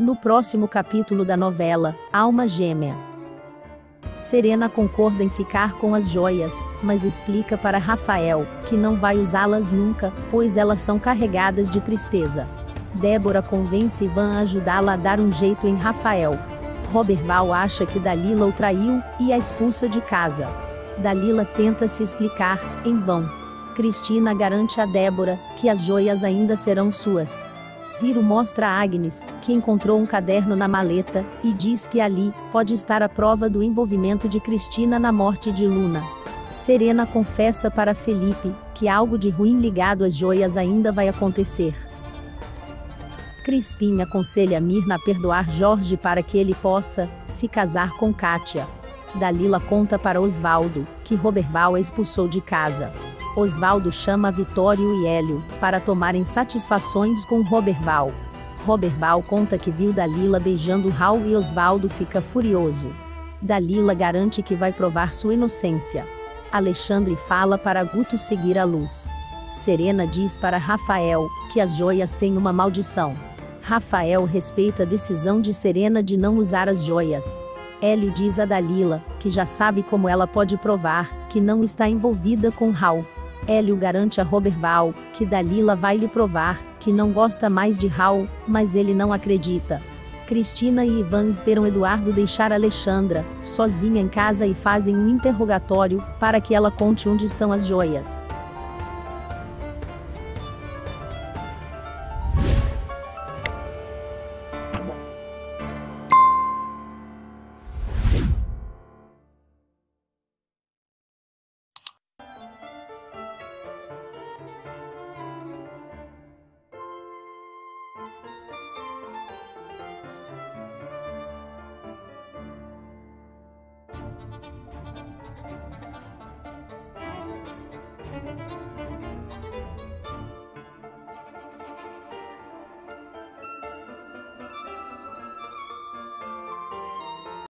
No próximo capítulo da novela, Alma Gêmea. Serena concorda em ficar com as joias, mas explica para Rafael que não vai usá-las nunca, pois elas são carregadas de tristeza. Débora convence Ivan a ajudá-la a dar um jeito em Rafael. Roberval acha que Dalila o traiu e a expulsa de casa. Dalila tenta se explicar, em vão. Cristina garante a Débora que as joias ainda serão suas. Ciro mostra a Agnes, que encontrou um caderno na maleta, e diz que ali pode estar a prova do envolvimento de Cristina na morte de Luna. Serena confessa para Felipe que algo de ruim ligado às joias ainda vai acontecer. Crispim aconselha Mirna a perdoar Jorge para que ele possa se casar com Kátia. Dalila conta para Osvaldo que Roberval a expulsou de casa. Osvaldo chama Vitório e Hélio para tomarem satisfações com Roberval. Roberval conta que viu Dalila beijando Raul e Osvaldo fica furioso. Dalila garante que vai provar sua inocência. Alexandre fala para Guto seguir a luz. Serena diz para Rafael que as joias têm uma maldição. Rafael respeita a decisão de Serena de não usar as joias. Hélio diz a Dalila que já sabe como ela pode provar que não está envolvida com Raul. Hélio garante a Roberval que Dalila vai lhe provar que não gosta mais de Raul, mas ele não acredita. Cristina e Ivan esperam Eduardo deixar Alexandra sozinha em casa e fazem um interrogatório para que ela conte onde estão as joias.